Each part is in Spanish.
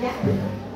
nhé.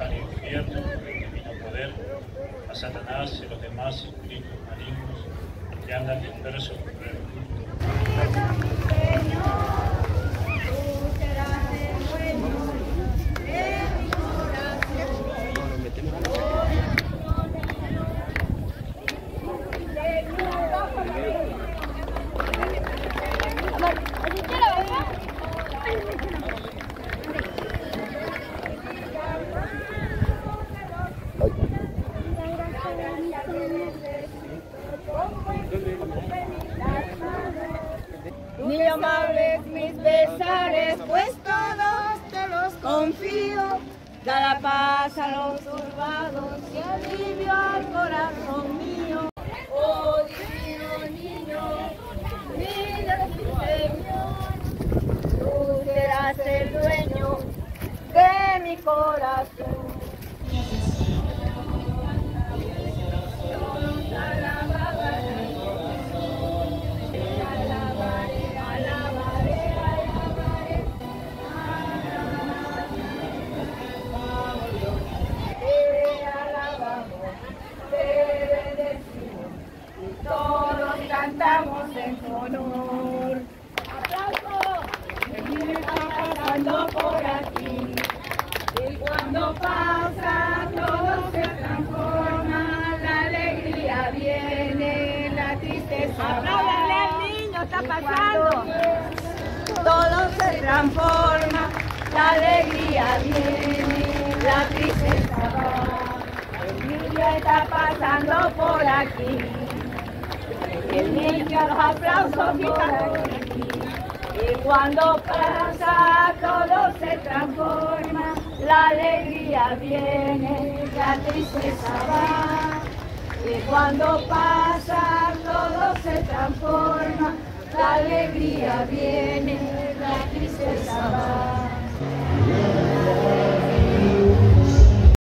Al infierno por el divino poder a Satanás y los demás espíritus malignos que andan dispersos por el mundo. Niño amable, mis besares, pues todos te los confío. Da la paz a los turbados y alivio al corazón mío. Oh divino niño, mira Señor, tú serás el dueño de mi corazón. Cantamos en honor. ¡Aplauso! El está pasando por aquí y cuando pasa todo se transforma, la alegría viene, la tristeza ¡Apláudale al niño! ¡Está pasando! todo se transforma, la alegría viene, la tristeza va. El niño está pasando por aquí, el niño los aplausos aquí. Y cuando pasa todo se transforma, la alegría viene, la tristeza va. Y cuando pasa todo se transforma, la alegría viene,